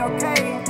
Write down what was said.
okay.